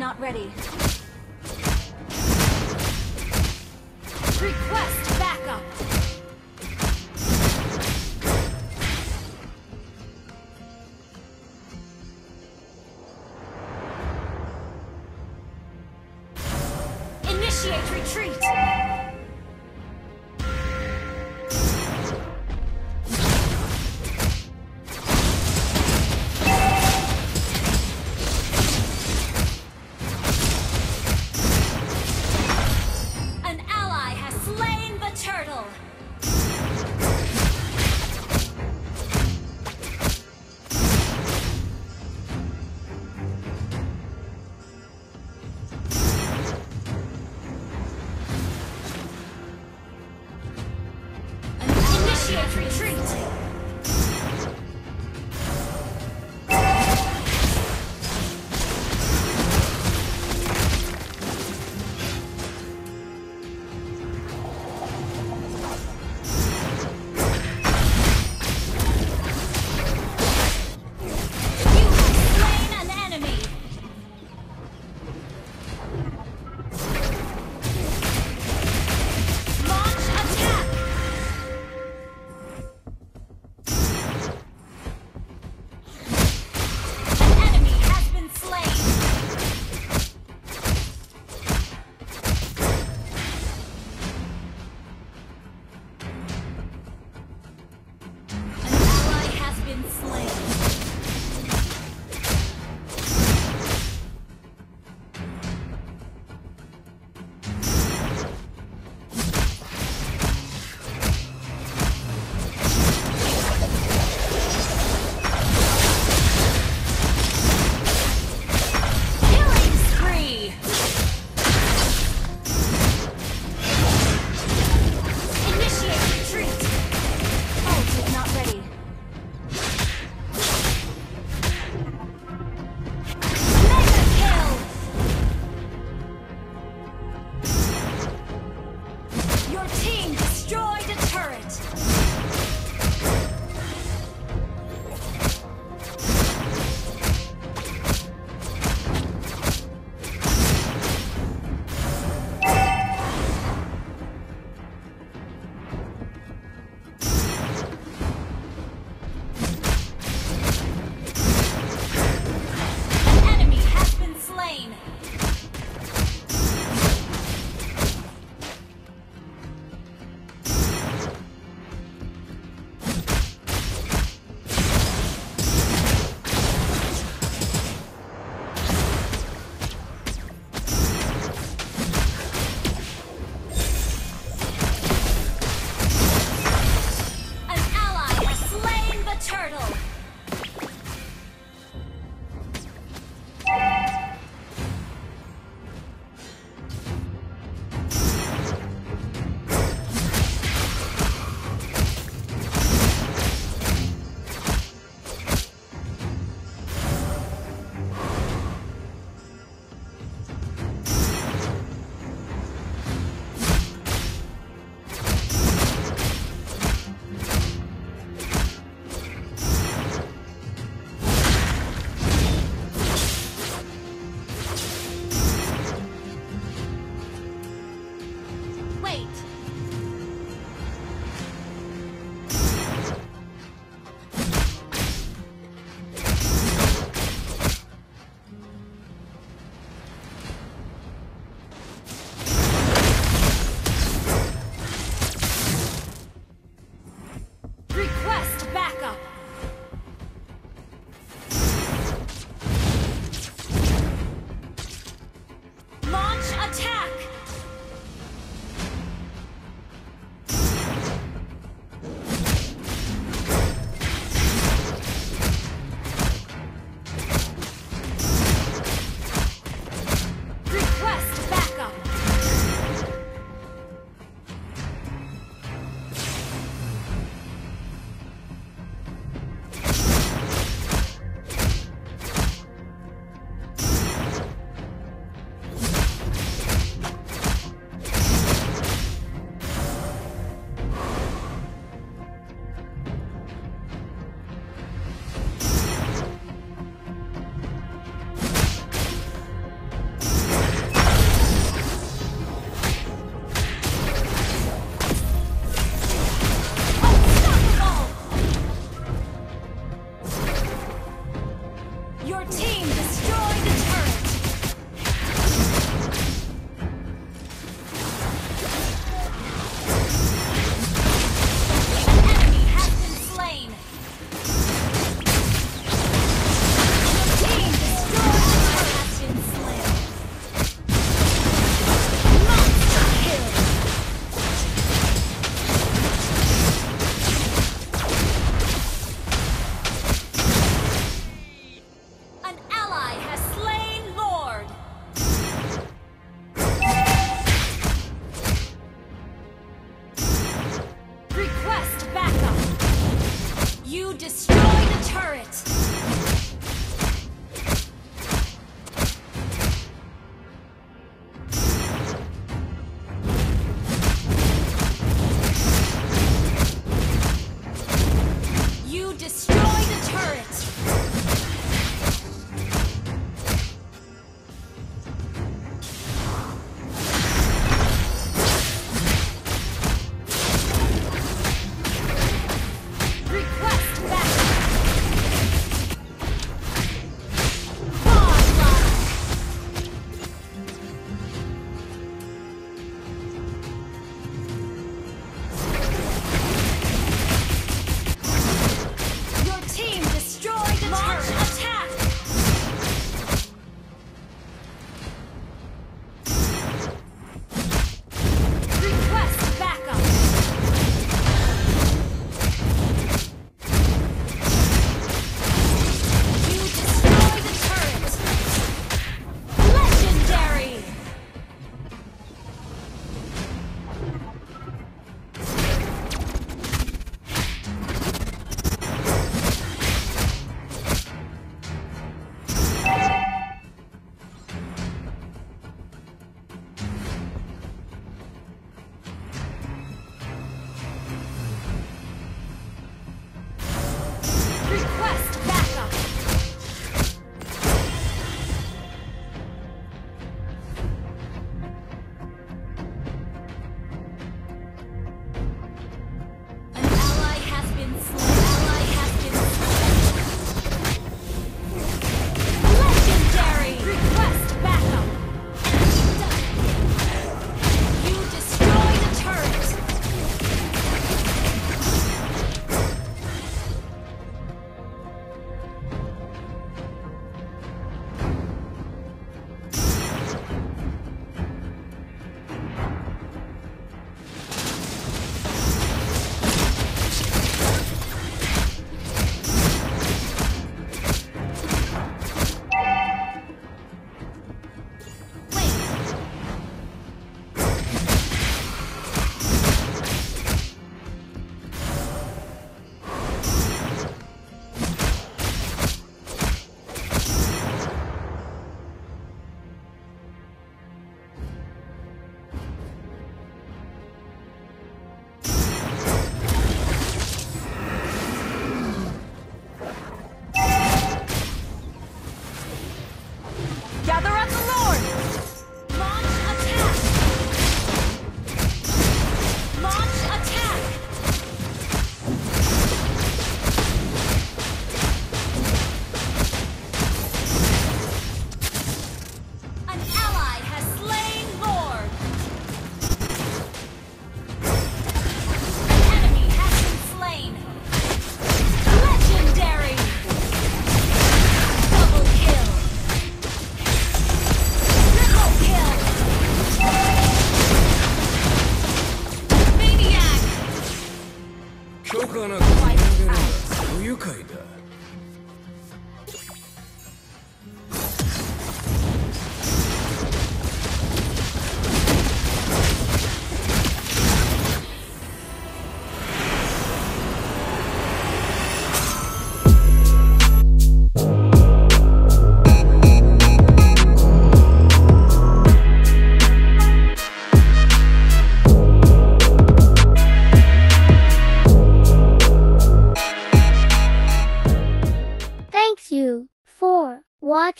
Not ready. Request backup! Initiate retreat!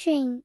Watching.